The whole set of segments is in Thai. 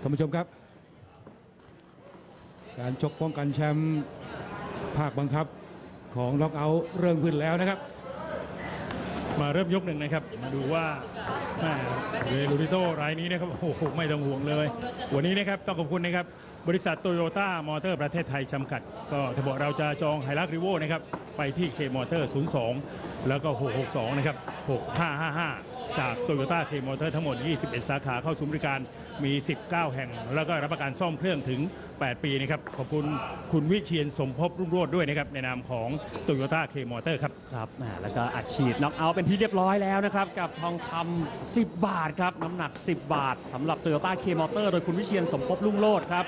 ท่านผู้ชมครับ การชกป้องกันแชมป์ภาคบังคับของน็อกเอาท์เริ่มขึ้นแล้วนะครับ มาเริ่มยกหนึ่งนะครับมาดูว่าแม่เรย์โลริโตรายนี้นะครับโอ้โหไม่ต้องห่วงเลย วันนี้นะครับต้องขอบคุณนะครับ บริษัทโตโยต้ามอเตอร์ประเทศไทยจำกัด ก็ท่านบอกเราจะจอง Hilux Revo นะครับ ไปที่ K Motor 02 แล้วก็ 662 นะครับ 6555 จากโตโยต้า K Motor ทั้งหมด 21 สาขาเข้าสู่บริการ มี 19 แห่ง แล้วก็รับประกันซ่อมเครื่องถึง 8 ปีนะครับ ขอบคุณคุณวิเชียนสมภพรุ่งโรจน์ด้วยนะครับ ในนามของโตโยต้า K Motor ครับ ครับแหมแล้วก็อัดฉีดน็อกเอาท์เป็นที่เรียบร้อยแล้วนะครับ กับทองคำ10 บาทครับ น้ำหนัก 10 บาทสำหรับโตโยต้า K Motor โดยคุณวิเชียนสมภพรุ่งโรจน์ครับ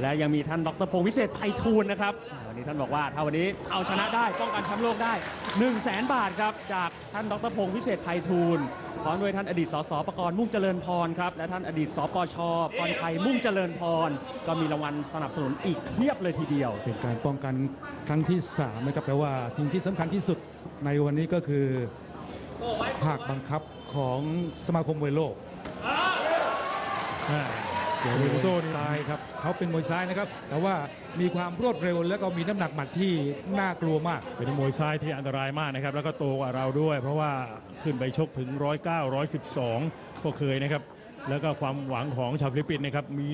และยังมีท่านดรพงศ์วิเศษไพฑูรย์นะครับอ่าวันนี้ท่านบอกว่าถ้าวันนี้เอาชนะได้ป้องกันแชมป์โลกได้ 1 0 0 0 0แบาทครับจากท่านดรพงศ์วิเศษไพฑูรย์พร้อมด้วยท่านอดีตสสประกรณ์มุ่งเจริญพรครับและท่านอดีตสปชพรชัยมุ่งเจริญพร ก็มีรางวัลสนับสนุนอีกเพียบเลยทีเดียว เป็นการป้องกันครั้งที่3นะครับแต่ว่าสิ่งที่สำคัญที่สุดในวันนี้ก็คือภาคบังคับของสมาคมมวยโลกเดี๋ยวเรลูโตนี่ซ้ายครับ เขาเป็นมวยซ้ายนะครับ แต่ว่ามีความรวดเร็วและก็มีน้ำหนักหมัดที่น่ากลัวมาก เป็นมวยซ้ายที่อันตรายมากนะครับ แล้วก็โตกว่าเราด้วย เพราะว่าขึ้นไปชกถึง 109 112 ก็เคยนะครับ แล้วก็ความหวังของชาวฟิลิปปินส์นะครับ มี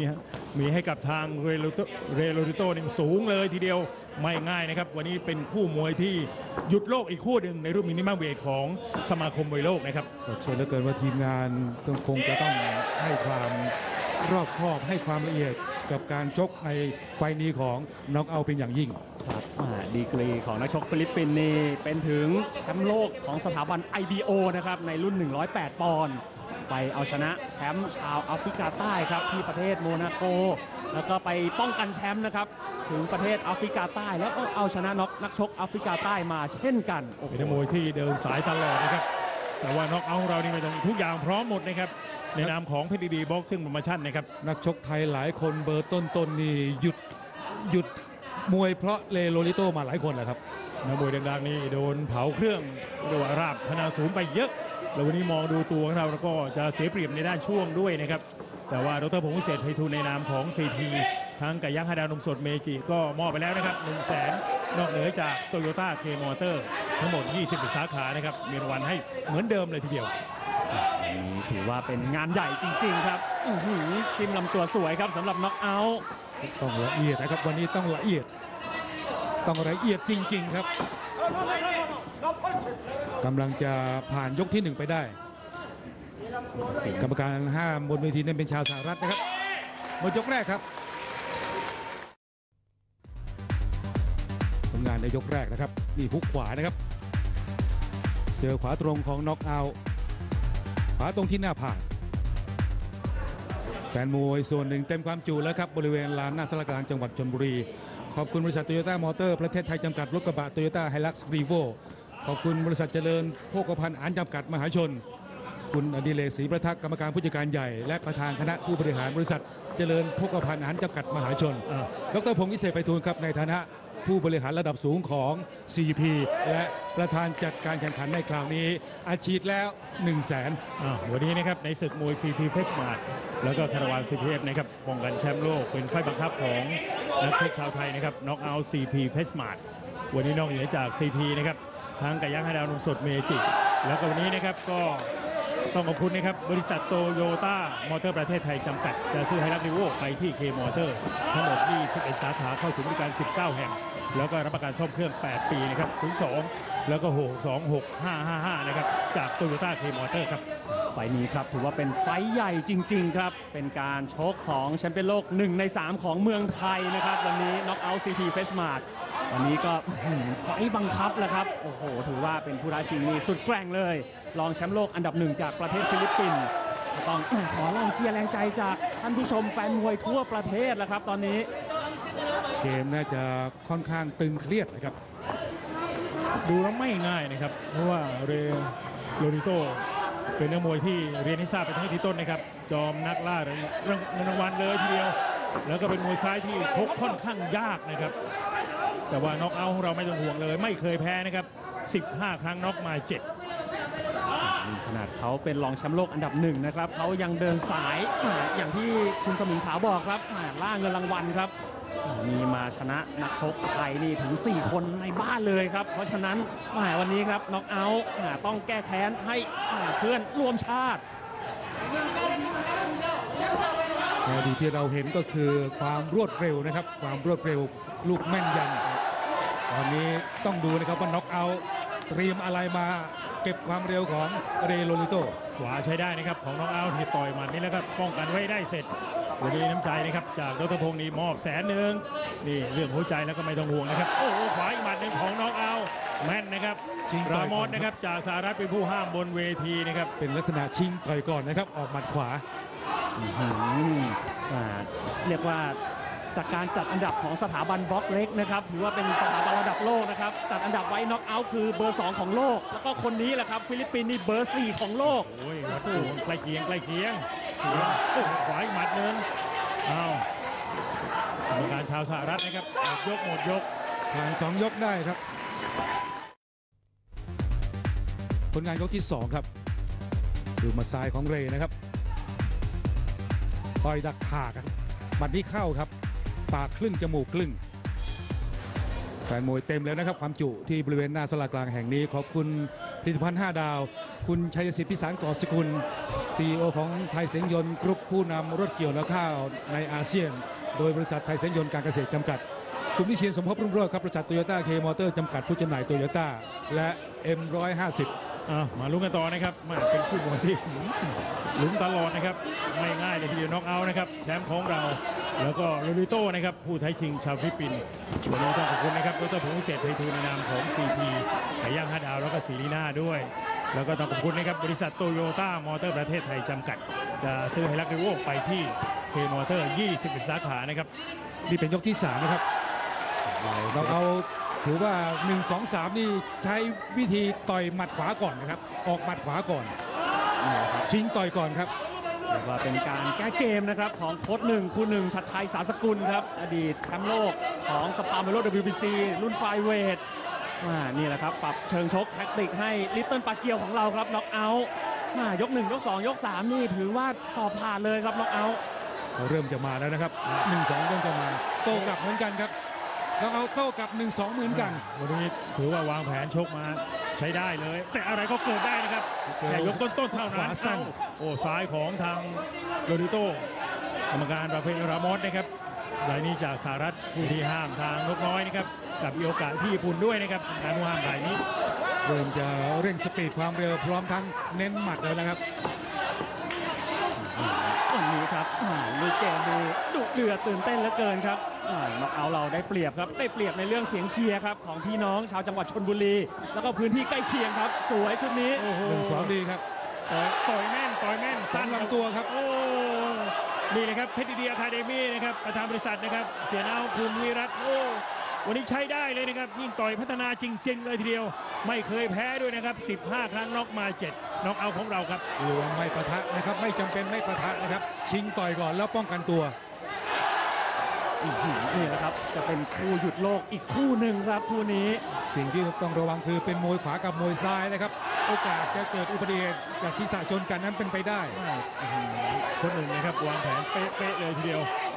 มีให้กับทางเรย์โลโตเรย์โลริโตนี่สูงเลยทีเดียวไม่ง่ายนะครับ วันนี้เป็นคู่มวยที่หยุดโลกอีกคู่หนึ่งในรุ่น minimumweight ของสมาคมมวยโลกนะครับก็เชื่อเหลือเกินว่าทีมงานต้องคงจะต้องให้ความ รอบคอบให้ความละเอียดกับการชกในไฟต์นี้ของน็อกเอาท์เป็นอย่างยิ่งครับอ่าดีกรีของนักชกฟิลิปปินส์นี่เป็นถึงแชมป์โลกของสถาบัน IBO นะครับในรุ่น 108 ปอนด์ไปเอาชนะแชมป์ชาวแอฟริกาใต้ครับที่ประเทศโมนาโก แล้วก็ไปป้องกันแชมป์นะครับถึงประเทศแอฟริกาใต้ แล้วก็เอาชนะน็อกนักชกแอฟริกาใต้มาเช่นกันโอ้โหเป็นนักมวยที่เดินสายตลอดนะครับแต่ว่าน็อกเอาท์ของเรานี่ไม่ต้องทุกอย่างพร้อมหมดนะครับ ในนามของเพชรยินดีบ็อกซิ่งโปรโมชั่นนะครับ นักชกไทยหลายคนเบอร์ต้นๆนี่หยุดหยุดมวยเพราะเรย์โลริโตมาหลายคนแหละครับนักมวยดังๆนี่โดนเผาเครื่องเรียกว่าราบพนาสูงไปเยอะ แล้ววันนี้มองดูตัวของเราแล้วก็จะเสียเปรียบในด้านช่วงด้วยนะครับ แต่ว่าดรพงศ์วิเศษไพฑูรย์ในนามของ CP ทั้งไก่ย่างห้าดาวนมสดเมจิก็มอบไปแล้วนะครับ1 0 0 0 0แสนนอกเหนือจากโตโยต้าเคมอเตอร์ทั้งหมด 20 สาขานะครับมีรางวัลให้เหมือนเดิมเลยทีเดียวอันนี้ ถือว่าเป็นงานใหญ่จริง ๆ ครับอื้อหือจิ้มลำตัวสวยครับสำหรับน็อกเอาท์ต้องละเอียดนะครับวันนี้ต้องละเอียด ต้องละเอียดจริง ๆ ครับกำลังจะผ่านยกที่หนึ่งไปได้ กรรมการห้ามบนเวทีนั้นเป็นชาวสหรัฐนะครับหมดยกแรกครับผลงานในยกแรกนะครับนี่ฮุกขวานะครับ เจอขวาตรงของน็อกเอาท์ขวาตรงที่หน้าผากแฟนมวยส่วนหนึ่งเต็มความจุแล้วครับ บริเวณลานหน้าศาลากลางจังหวัดชลบุรี ขอบคุณบริษัทโตโยต้ามอเตอร์ประเทศไทยจำกัดรถกระบะโตโยต้า Hilux Revo ขอบคุณบริษัทเจริญโภคภัณฑ์อาหารจำกัดมหาชน คุณอดิเลกศรีประทักษ์กรรมการผู้จัดการใหญ่ และประธานคณะผู้บริหารบริษัทเจริญโภคภัณฑ์อาหารจำกัดมหาชนอ่าดรพงศ์วิเศษไปทูลครับในฐานะ ผู้บริหารระดับสูงของ CP และประธานจัดการแข่งขันในคราวนี้ อาชีพแล้ว 1 0 0 0 0แสนวันนี้นะครับในศึกมวย CP f e s m a r t แล้วก็คาราวาน CPF นะครับป้องกันแชมป์โลกเป็นไฟบังคับของนักเทคชาวไทยนะครับน็อกเอา CP f e s m a r t วันนี้นอกเหนือจาก CP นะครับทั้งไก่ย่างห้าดาวนมสดเมจิ แล้วก็วันนี้นะครับก็ ต้องขอบคุณนะครับ บริษัทโตโยต้ามอเตอร์ประเทศไทยจำกัดจะซื้อไฮรักนิโวไปที่ K Motor ทั้งหมด21สาขาเข้าสู่บริการ 19 แห่ง แล้วก็รับประกันซ่อมเครื่อง 8 ปีนะครับ 02 แล้วก็ 626555 นะครับ จากโตโยต้า K Motor ครับ ไฟต์นี้ครับ ถือว่าเป็นไฟต์ใหญ่จริง ๆ ครับ เป็นการชกของแชมเปี้ยนโลก 1 ใน 3 ของเมืองไทยนะครับ วันนี้น็อกเอาท์ CP Freshmart วันนี้ก็ไฟต์บังคับแล้วครับ โอ้โห ถือว่าเป็นผู้ท้าชิงนี่สุดแกร่งเลย รองแชมป์โลกอันดับหนึ่งจากประเทศฟิลิปปินส์ต้องขอแรงเชียร์แรงใจจากท่านผู้ชมแฟนมวยทั่วประเทศแล้วครับ ตอนนี้ เกมน่าจะค่อนข้างตึงเครียดนะครับ ดูแล้วไม่ง่ายนะครับ เพราะว่าเรย์โลริโตเป็นนักมวยที่เรียนให้ทราบไปตั้งแต่ต้นนะครับ จอมนักล่าเรื่องเงินรางวัลเลยทีเดียว แล้วก็เป็นมวยซ้ายที่ชกค่อนข้างยากนะครับ แต่ว่าน็อกเอาของเราไม่ต้องห่วงเลย ไม่เคยแพ้นะครับ 15 ครั้งน็อกมา7นี่ขนาดเขาเป็นรองแชมป์โลกอันดับหนึ่งนะครับเขายังเดินสายอย่างที่คุณสมิงขาวบอกครับอ่าล่าเงินรางวัลครับ มีมาชนะนักชกไทยนี่ถึง 4 คนในบ้านเลยครับ เพราะฉะนั้นหมวันนี้ครับน็อกเอาท์ต้องแก้แค้นให้เพื่อนร่วมชาติ ในอดีตที่เราเห็นก็คือความรวดเร็วนะครับ ความรวดเร็วลูกแม่นยันตอนนี้ต้องดูนะครับว่าน็อกเอาท์เตรียมอะไรมาเก็บความเร็วของเรโลลิโตขวาใช้ได้นะครับของน้องเอาท์ที่ต่อยหมัดนี่แล้วก็ป้องกันไว้ได้เสร็จวันนี้น้ำใจนะครับจากดรพงศ์นี่มอบแสนหนึ่งนี่เรื่องหัวใจแล้วก็ไม่ต้องห่วงนะครับ โอ้โหขวาอีกหมัดหนึ่งของน้องเอาท์แม่นนะครับชิงต่ราอยมก่ออสนนะครับจากสหรัฐเป็นผู้ห้ามบนเวทีนะครับเป็นลักษณะชิงต่อยก่อนนะครับออกหมัดขวาอื้อหืออ่า เรียกว่าจากการจัดอันดับของสถาบัน BoxRec นะครับถือว่าเป็นสถาบันระดับโลกนะครับจัดอันดับไว้น็อกเอาท์คือเบอร์ 2 ของโลก แล้วก็คนนี้แหละครับ ฟิลิปปินส์นี่เบอร์ 4 ของโลกโอ้ยวัดดวงใกล้เคียงใกล้เคียงถือว่าโอ้โหขวาอีกหมัดหนึ่งอ้าวกรรมการชาวสหรัฐนะครับหมดยกหมดยกผ่านสองยกได้ครับ ผลงานยกที่ 2 ครับดูหมัดซ้ายของเรย์นะครับ ต่อยดักขาครับบัดนี้เข้าครับ ปากครึ่งจมูกครึ่งแฟนมวยเต็มแล้วนะครับ ความจุที่บริเวณหน้าศาลากลางแห่งนี้ขอบคุณผลิตภัณฑ์ 5 ดาว คุณชัยสิทธิ์พิสารก่อสกุล CEO ของไทยเสียงยนต์กรุ๊ปผู้นำรถเกี่ยวนวดข้าวในอาเซียน โดยบริษัทไทยเสียงยนต์การเกษตรจำกัด คุณวิเชียนสมภพรุ่งโรจน์ครับบริษัทโตโยต้า K Motor จำกัดผู้จำหน่ายโตโยต้าและ M150 อะมาลุ้นกันต่อนะครับมาเป็นคู่มวยที่ลุ้นตลอดนะครับ ไม่ง่ายเลยทีเดียวน็อกเอาท์นะครับแชมป์ของเรา แล้วก็โลเรโต้นะครับผู้ท้าชิงชาวฟิลิปปินส์วันนี้ต้องขอบคุณนะครับดรพงศ์วิเศษไพฑูรย์ในนามของ CP ไก่ย่างห้าดาวแล้วก็ซีรีน่าด้วย แล้วก็ต้องขอบคุณนะครับบริษัทโตโยต้ามอเตอร์ประเทศไทยจำกัดจะซื้อไฮลักซ์รีโว่ไปที่เคมอเตอร์20สาขานะครับนี่เป็นยกที่ 3 นะครับเราเอา ถือว่า 1 2 3 นี่ใช้วิธีต่อยหมัดขวาก่อนนะครับ ออกหมัดขวาก่อนนี่แหละครับชิงต่อยก่อนครับเรียกว่าเป็นการแก้เกมนะครับของโค้ชหนึ่งครูหนึ่งชัชชัยสาสะกุลครับ อดีตแชมป์โลกของสภามวยโลก WBC รุ่นฟลายเวทอ่านี่แหละครับ ปรับเชิงชกแท็กติกให้ลิตเติ้ลปาเกียวของเราครับน็อกเอาท์อ่ายก1ยก2ยก3นี่ถือว่าสอบผ่านเลยครับน็อกเอาท์เริ่มจะมาแล้วนะครับ1 2เริ่มจะมาโต้กลับเหมือนกันครับ เราเอาโต้กลับ 1 2 เหมือนกัน วันนี้ถือว่าวางแผนชกมาใช้ได้เลย แต่อะไรก็เกิดได้นะครับแค่ยกต้นๆเท่าขนั้วานสั้น โอ้ซ้ายของทางโรดิโตกรรมการราเฟลรามอสนะครับรายนี้จากสหรัฐผู้ที่ห้ามทางนกน้อยนะครับกับมีโอกาสที่ญี่ปุ่นด้วยนะครับการผู้ห้ามรายนี้ เริ่มจะเร่งสปีดความเร็วพร้อมทั้งเน้นหมัดแล้วนะครับ วันนี้ครับอ่าลูกเกมดูดุเดือดตื่นเต้นเหลือเกินครับอ่าน็อกเอาท์เราได้เปรียบครับได้เปรียบในเรื่องเสียงเชียร์ครับของพี่น้องชาวจังหวัดชนบุรี แล้วก็พื้นที่ใกล้เคียงครับ สวยชุดนี้โอ้โหหนึ่งสองดีครับต่อยต่อยแม่นต่อยแม่นสองลำตัวครับโอ้นี่เลยครับเพชรดีอะคาเดมี่นะครับประธานบริษัทนะครับเสียนาวภูมิวิรัตน์โอ้ วันนี้ใช้ได้เลยนะครับ ยิ่งต่อยพัฒนาจริง ๆ เลยทีเดียว ไม่เคยแพ้ด้วยนะครับ 15 ครั้งน็อกมา7น็อกเอาของเราครับรวมไม่ปะทะนะครับ ไม่จำเป็นไม่ปะทะนะครับ ชิงต่อยก่อนแล้วป้องกันตัวอื้อหือนี่แหละครับ จะเป็นคู่หยุดโลกอีกคู่หนึ่งครับคู่นี้ สิ่งที่ต้องระวังคือเป็นมวยขวากับมวยซ้ายนะครับ โอกาสจะเกิดอุบัติเหตุกับศีรษะชนกันนั้นเป็นไปได้ คนหนึ่งนะครับวางแผนเป๊ะๆเลยทีเดียวอ่า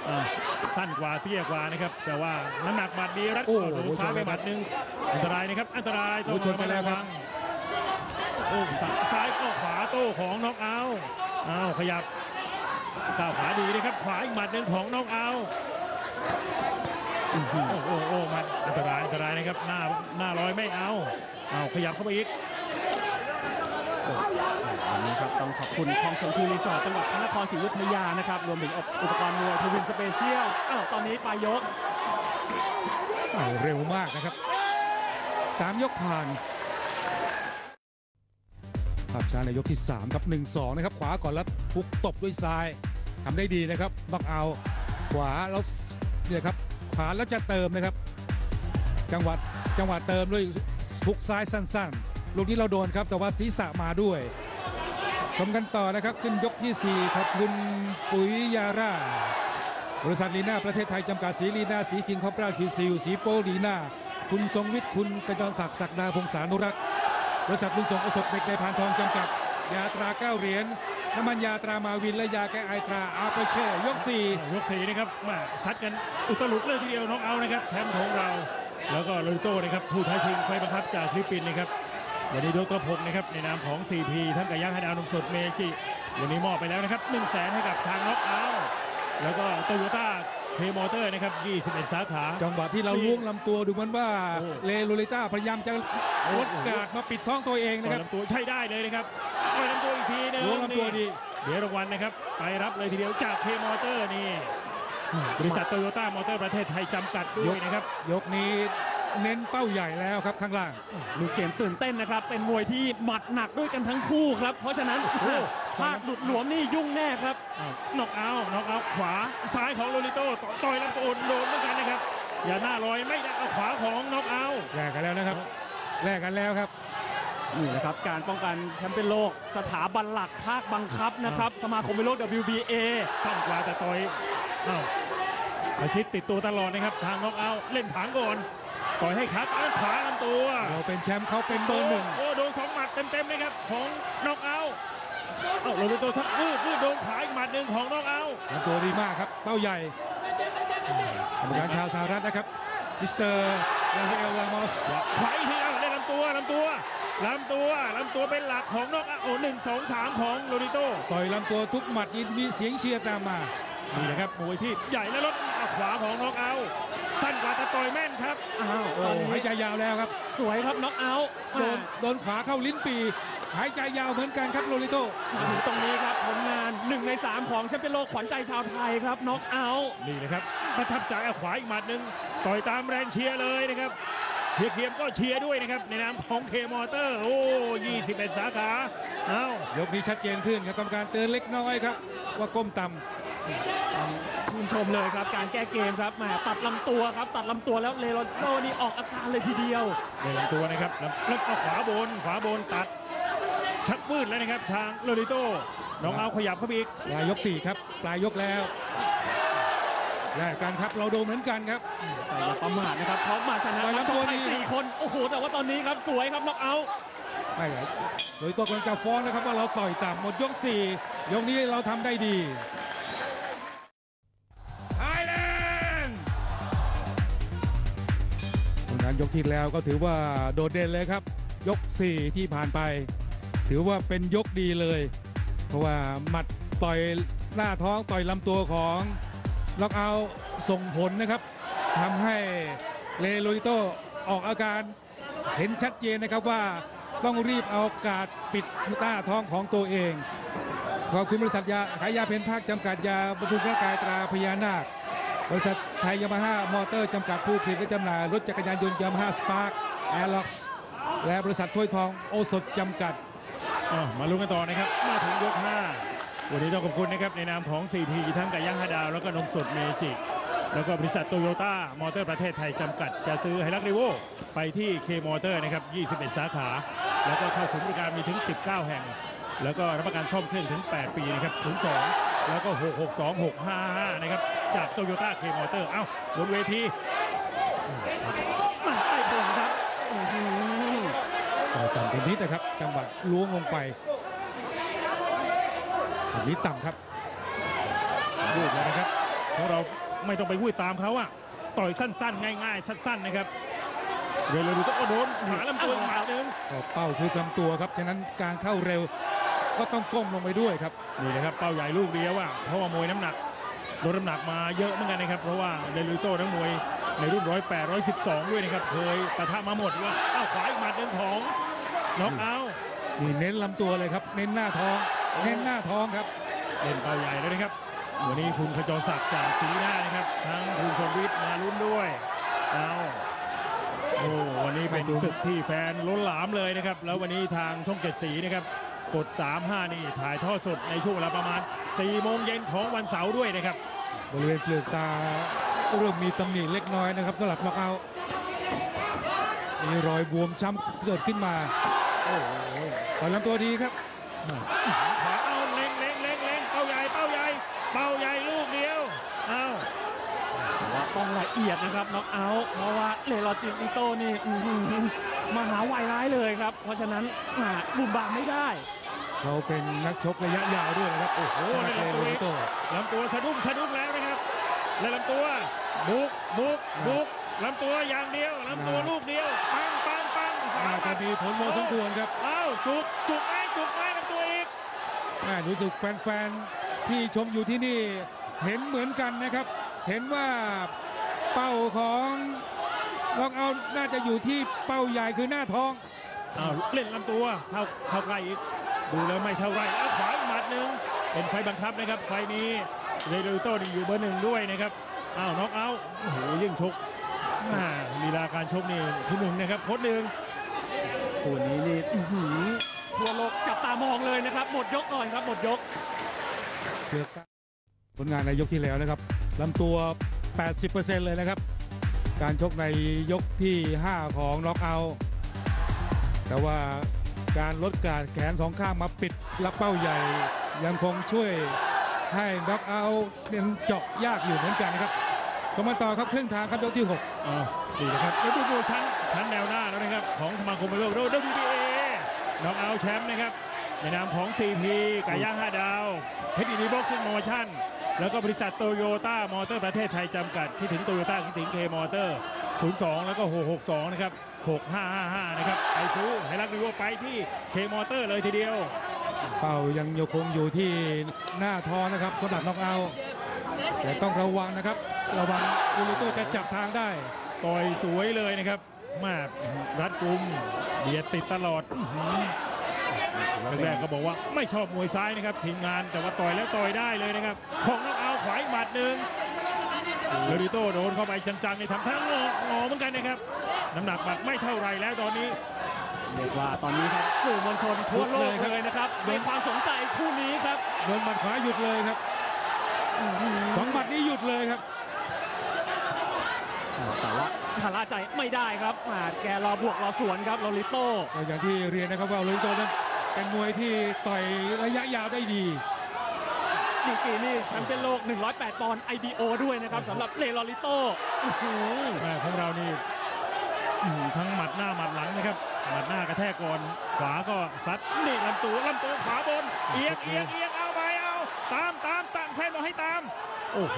สั้นกว่าเตี้ยกว่านะครับ แต่ว่าน้ำหนักบาดดีรัดโอ้โดนซ้ายไปโอ้โหบาดหนึ่งอันตรายนะครับ อันตรายต้องโอ้โหชนไปแล้วครับะมัดโอ้ซ้ายซ้ายก็ขวาโต้ของน็อกเอาท์อ้าวขยับก้าวขาดีนะครับขวาอีกหมัดหนึ่งของน็อกเอาท์โอ้โหโอ้โหหมัดอันตรายอันตรายนะครับหน้าหน้าลอยไม่เอาเอาขยับเข้าไปอีกวั นนี้ครับต้องขอบคุณคลองสงคูรีสอร์ทจังหวัดพระนครศรีอยุธยานะครับรวมถึงอุปกรณ์มวยทวินสเปเชียลอ้าวตอนนี้ปลายยกอ้าวเร็วมากนะครับสามยกผ่านภาพช้าในยกที่ 3 ครับ 1-2 นะครับ ขวาก่อนแล้วฮุกตบด้วยซ้ายทำได้ดีนะครับน็อกเอาท์ขวาแล้วเนี่ยครับขวาแล้วจะเติมนะครับ จังหวะจังหวะเติมด้วยฮุกซ้ายสั้น ๆ ลูกนี้เราโดนครับ แต่ว่าศีรษะมาด้วย ชมกันต่อนะครับขึ้นยกที่ 4 ครับคุณปุ๋ยยาร่า บริษัทลีน่าประเทศไทยจำกัดสีลีน่าสีคิงคอปราคิวซิลสีโปลีน่า คุณทรงวิทย์คุณกระจรศักดิ์ศักดาพงษานุรักษ์บริษัทบุญส่งอสดเด็กในพานทองจำกัด ยาตราเก้าเหรียญน้ำมันยาตรามาวินและยาแก้ไอตราอาเปเช่ยกสี่ยกสีนะครับมาซัดกันอุตลุดเลยทีเดียวน็อกเอานะครับแชมป์ของเรา แล้วก็โรนลโต้นะครับผู้ท้าชิงไฟบังคับจากฟิลิปปินส์นะครับ วันนี้ดรพงศ์นะครับในนามของ CP ท่านกับยักษ์ให้ดาวนมสดเมจิ วันนี้มอบไปแล้วนะครับ1 0 0 0 0แสนให้กับทางน็อกเอาท์แล้วก็โตโยต้าเคมอเตอร์นะครับ 21 สาขา จังหวะที่เราล้วงลำตัวดูเหมันว่าโอ้ เลโรลิต้าพยายามจะลดกาดมาปิดท้องตัวเองต่นะอครับยลำตัวใช้ได้เลยนะครับต่อยลำตัวอีกทีหนึงล้วงลำตัวดี เดี๋ยวรางวัลนะครับ ไปรับเลยทีเดียวจากเคมอเตอร์นี่บริษัทโตโยต้ามอเตอร์ประเทศไทยจำกัดด้วยนะครับ ยกนี้ เน้นเป้าใหญ่แล้วครับข้างล่าง ลูกเกมตื่นเต้นนะครับ เป็นมวยที่หมัดหนักด้วยกันทั้งคู่ครับ เพราะฉะนั้นพลาดหลุดหลวมนี่ยุ่งแน่ครับน็อกเอาท์น็อกเอาท์ขวาซ้ายของโลเรโต้ต่อต่อยลำตัวโดนเหมือนกันนะครับ อย่าหน้าลอยไม่ได้เอาขวาของน็อกเอาท์แลกกันแล้วนะครับแลกกันแล้วครับนี่นะครับการป้องกันแชมเปี้ยนโลกสถาบันหลักภาคบังคับนะครับ สมาคมมวยโลก WBA สั้นกว่าแต่ต่อยอ้าวประชิดติดตัวตลอดนะครับ ทางน็อกเอาท์เล่นผางก่อน ต่อยให้ขาต้านขวาลำตัว เราเป็นแชมป์เขาเป็นเบอร์หนึ่งโอ้โดนสองหมัดเต็มๆนะครับของน็อกเอาท์เอ้าโรลิโต้ทักวืดวืดโดนขาอีกหมัดหนึ่งของน็อกเอาท์ลำตัวดีมากครับเป้าใหญ่กรรมการชาวสหรัฐนะครับมิสเตอร์ลาเฮลลามอสขวาอีกทีเอาเล่นลำตัวลำตัวลำตัวลำตัวเป็นหลักของน็อกเอาท์โอ้หนึ่งสองสามของโรลิโต้ต่อยลำตัวทุกหมัดยินมีเสียงเชียร์ตามมา นี่นะครับมวยที่ใหญ่และลดเอาขวาของน็อกเอาท์ สั้นกว่าแต่ต่อยแม่นครับอ้าวโอ้ตอนนี้หายใจยาวแล้วครับ สวยครับน็อกเอาท์โดนโดนขวาเข้าลิ้นปี่ หายใจยาวเหมือนกันครับโลเรโต้มาถึงตรงนี้ครับผลงาน1ใน3ของแชมเปี้ยนโลกขวัญใจชาวไทยครับน็อกเอาท์นี่นะครับประทับใจเอาขวาอีกหมัดหนึ่งต่อยตามแรงเชียร์เลยนะครับเฮียเขียมก็เชียร์ด้วยนะครับ ในนามของเคมอเตอร์ โอ้21สาขาเอ้ายกนี้ชัดเจนขึ้นครับกรรมการเตือนเล็กน้อยครับ ว่าก้มต่ำ ชื่นชมเลยครับการแก้เกมครับแหมตัดลำตัวครับตัดลำตัวแล้วเลโรนโตนี่ออกอาการเลยทีเดียวในลำตัวนะครับแล้วแล้วเอาขวาบนขวาบนตัด ชักมืดแล้วนะครับ ทางโรลิโต้น้องเอาขยับเข้าไปอีกปลายยก4ครับปลายยกแล้วแลกกันครับเราดูเหมือนกันครับแต่อย่าประมาทนะครับเพราะมาชนะต่อยนักลำชตัวกไทดียสี่คนโอ้โหแต่ว่าตอนนี้ครับสวยครับน็อกเอาท์ไม่ไหวโดยตัวกำลังจะฟ้องนะครับว่าเราต่อยต่ำหมดยก4ยกนี้เราทำได้ดี ผลงานยกที่แล้วก็ถือว่าโดดเด่นเลยครับ ยก 4 ที่ผ่านไป ถือว่าเป็นยกดีเลย เพราะว่าหมัดต่อยหน้าท้องต่อยลำตัวของล็อกเอาส่งผลนะครับทำให้เรย์โลเรโต้ออกอาการเห็นชัดเจนนะครับว่าต้องรีบเอาการ์ดปิดหน้าท้องของตัวเอง ขอบคุณบริษัทยาขายยาเพ็ญภาคจำกัดยาบำรุงร่างกายตราพญานาค บริษัทไทยยามาฮ่ามอเตอร์จำกัดผู้ผลิตและจำหน่ายรถจักรยานยนต์ยามาฮ่าสปาร์คแอร์ล็อกซ์และบริษัทถ้วยทองโอสถจำกัดอ้าวมาลุ้นกันต่อนะครับมาถึงยก 5 วันนี้ต้องขอบคุณนะครับ ในนามของ CP ทั้งไก่ย่างห้าดาว แล้วก็นมสดเมจิ แล้วก็บริษัทโตโยต้ามอเตอร์ประเทศไทยจำกัด จะซื้อไฮลักซ์รีโว่ไปที่เคมอเตอร์นะครับ 21 สาขา แล้วก็เข้าศูนย์บริการมีถึง 19 แห่ง แล้วก็รับประกันซ่อมเครื่องถึง 8 ปีนะครับ 02 แล้วก็ 662 655 นะครับ จากโตโยต้าเคมอเตอร์ เอ้าบนเวทีมาไปบนครับอื้อหือต่อยต่ำไปนิดนะครับ จังหวะล้วงลงไปอันนี้ต่ำครับวูดแล้วนะครับเพราะเราไม่ต้องไปวูดตามเขาอะต่อยสั้นๆ ง่ายๆ สั้นๆ นะครับเวลาดูต้องโดนหาลำตัวอีกหมัดหนึ่งก็เป้าคือลำตัวครับ ฉะนั้นการเข้าเร็วก็ต้องก้มลงไปด้วยครับ นี่นะครับ เป้าใหญ่ลูกเดียวอะเพราะว่ามวยน้ำหนัก ลดน้ำหนักมาเยอะเหมือนกันนะครับ เพราะว่าเดลิโต้ทั้งมวยในรุ่น108 112ด้วยนะครับ เคยปะทะมาหมดว่าอ้าวขวาอีกหมัดหนึ่งของน็อกเอาท์นี่เน้นลำตัวเลยครับ เน้นหน้าท้อง เน้นหน้าท้องครับเล่นเป้าใหญ่เลยนะครับ วันนี้คุณขจรศักดิ์จากศรีหน้านะครับ ทั้งคุณชนวิทย์มาลุ้นด้วยเอาโอ้วันนี้เป็นศึกที่แฟนล้นหลามเลยนะครับ แล้ววันนี้ทางช่องเจ็ดสีนะครับ กด 3-5 นี่ถ่ายทอดสดในช่วงเวลาประมาณ 4 โมงเย็นของวันเสาร์ด้วยนะครับ บริเวณเปลือกตาเริ่มมีตำหนิเล็กน้อยนะครับสำหรับน็อกเอาท์มีรอยบวมช้ำเกิดขึ้นมาโอ้โหต่อยลำตัวดีครับขวาเอาเล็งเล็งเล็งเล็งเป้าใหญ่เป้าใหญ่เป้าใหญ่ลูกเดียวเอาแต่ว่าต้องละเอียดนะครับน็อกเอาท์เพราะว่าเลโรตินิโตนี่อื้อหือมหาวัยร้ายเลยครับ เพราะฉะนั้นอ่าบุ่มบามไม่ได้ค เขาเป็นนักชกระยะยาวด้วยนะครับ โอ้โหโอ้เลเลยโรลิโตลำตัวสะดุ้งสะดุ้งแล้วนะครับ และลำตัวบุกบุกบุกลำตัวอย่างเดียวลำตัวลูกเดียว ปังปังปังสาน่ามจะมีผลพอสมควรครับเอ้าจุกจุกไอ้จุกไอ้ลำตัวอีกแม่รู้สึกแฟนๆ ที่ชมอยู่ที่นี่เห็นเหมือนกันนะครับ เห็นว่าเป้าของล็อกเอาท์น่าจะอยู่ที่เป้าใหญ่คือหน้าท้องอ้าวเล่นลำตัวเข้าเข้าใกล้อีก ดูแล้วไม่เท่าไรเอาขวาอีกหมัดหนึ่งเป็นไฟบังคับนะครับ ไฟนี้เรโดโต้นี่อยู่เบอร์หนึ่งด้วยนะครับอ้าวน็อกเอาท์โอ้โหยิ่งชกอ่าลีลาการชกนี่ที่หนึ่งนะครับโค้ดหนึ่งคู่นี้นี่อื้อหือทั่วโลกจับตามองเลยนะครับ หมดยกก่อนครับหมดยกเกือบผลงานในยกที่แล้วนะครับลำตัว 80%เลยนะครับ การชกในยกที่ 5 ของน็อกเอาท์แต่ว่า การลดการแขนสองข้างมาปิดหลักเป้าใหญ่ ยังคงช่วยให้น็อกเอาท์ยังเจาะยากอยู่เหมือนกันนะครับก็มาต่อครับครึ่งทางครับยกที่6อ้าวดีนะครับแล้วดูดูชั้นชั้นแนวหน้าแล้วนะครับ ของสมาคมมวยโลกโด WBA น็อกเอาท์แชมป์นะครับในนามของ CP ไก่ย่าง5ดาวเพชรยินดีบ็อกซิ่งโปรโมชั่น แล้วก็บริษัทโตโยต้ามอเตอร์ประเทศไทยจำกัดคิดถึงโตโยต้าคิดถึงเคมอเตอร์ 02 แล้วก็ 662 นะครับ 6555 นะครับไปซื้อให้รักดีว่าไปที่เคมอเตอร์เลยทีเดียว เป้ายังยคงอยู่ที่หน้าท้องนะครับสำหรับน็อกเอาท์แต่ต้องระวังนะครับ ระวังอูริโตจะจับทางได้ ต่อยสวยเลยนะครับ มารัดกุมเบียดติดตลอดอื้อหือ แรกๆก็บอกว่าไม่ชอบมวยซ้ายนะครับทีมงานแต่ว่าต่อยแล้วต่อยได้เลยนะครับ ของน้องเอาขวาอีกหมัดหนึ่งโลเรโต้โดนเข้าไปจังๆนี่ทำท่างองอเหมือนกันนะครับ น้ำหนักหมัดไม่เท่าไรแล้วตอนนี้เรียกว่าตอนนี้ครับสื่อมวลชนทั่วโลกเลยครับเลยนะครับให้ความสนใจคู่นี้ครับโดนหมัดขวาหยุดเลยครับสองหมัดนี้หยุดเลยครับแต่ว่าชะล่าใจไม่ได้ครับอ่าแกรอบวกรอสวนครับโลเรโต้ก็อย่างที่เรียนนะครับว่าโลเรโตนั้น เป็นมวยที่ต่อยระยะยาวได้ดีดีกรีนี่แชมเปี้ยนโลก 108 ปอนด์ IBO ด้วยนะครับสำหรับเรย์ โลเรโต้อื้อหือแม่ของเรานี่อืมทั้งหมัดหน้าหมัดหลังนะครับหมัดหน้ากระแทกก่อนขวาก็ซัดนี่ลำตัวลำตัวขวาบน เอียงเอียงเอียงเอาไปเอา ตามตามตามแฟนบอกให้ตาม โอ้โห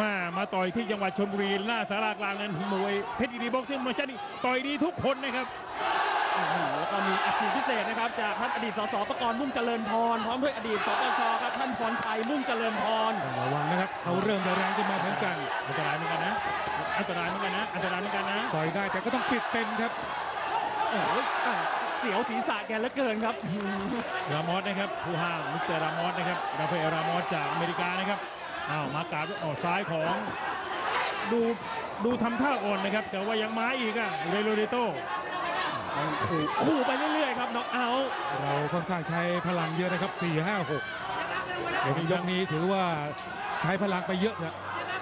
มามาต่อยที่จังหวัดชลบุรีหน้าศาลากลางนั้นมวยเพชรดีบ็อกซิ่งมาชนี่ต่อยดีทุกคนนะครับอื้อหือ แล้วก็มีอัดฉีดพิเศษนะครับ จากท่านอดีตสสประกรณ์มุ่งเจริญพร พร้อมด้วยอดีตสปชครับท่านพรชัยมุ่งเจริญพรต้องระวังนะครับเขาเริ่มจะแรงขึ้นมาเหมือนกันอันตรายเหมือนกันนะอันตรายเหมือนกันนะอันตรายเหมือนกันนะต่อยได้แต่ก็ต้องปิดเป็นครับโอ้โหอะเสียวศีรษะแกเหลือเกินครับรามอสนะครับผู้ห้ามมิสเตอร์รามอสนะครับราฟาเอลรามอสจากอเมริกานะครับอ้าวมากราบออกซ้ายของดูดูทำท่าอ่อนนะครับ แต่ว่ายังมาอีกอะเรโรเดโต ขู่ขู่ไปเรื่อยๆครับน็อกเอาท์เราค่อนข้างใช้พลังเยอะนะครับ 4 5 6เดี๋ยวนี้ยกนี้ถือว่าใช้พลังไปเยอะนะ